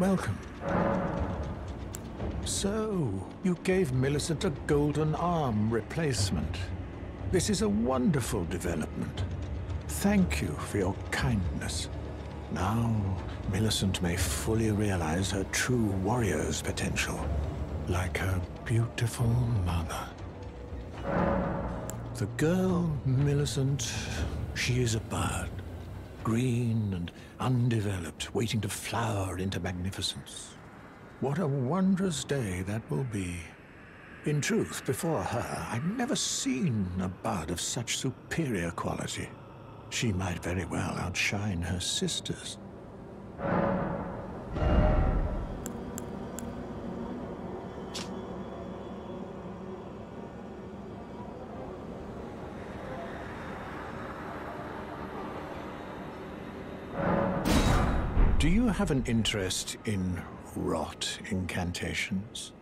Welcome. So, you gave Millicent a golden arm replacement. This is a wonderful development. Thank you for your kindness. Now, Millicent may fully realize her true warrior's potential, like her beautiful mother. The girl, Millicent, she is a bird. Green and undeveloped, waiting to flower into magnificence. What a wondrous day that will be. In truth, before her, I'd never seen a bud of such superior quality. She might very well outshine her sisters. Have an interest in rot incantations?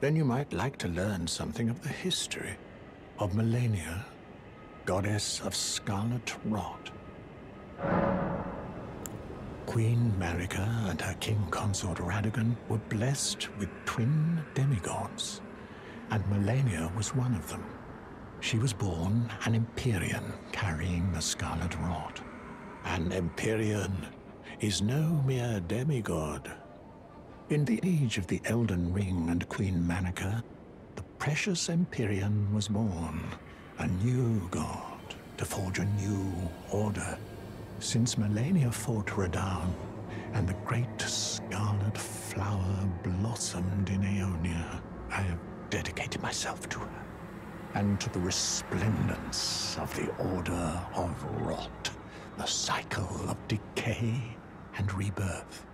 Then you might like to learn something of the history of Malenia, goddess of scarlet rot. Queen Marika and her king consort Radagon were blessed with twin demigods, and Malenia was one of them. She was born an Empyrean carrying the scarlet rot. An Empyrean is no mere demigod. In the age of the Elden Ring and Queen Marika, the precious Empyrean was born, a new god to forge a new order. Since Malenia fought Radahn, and the great scarlet flower blossomed in Aeonia, I have dedicated myself to her, and to the resplendence of the Order of Rot, the cycle of decay and rebirth.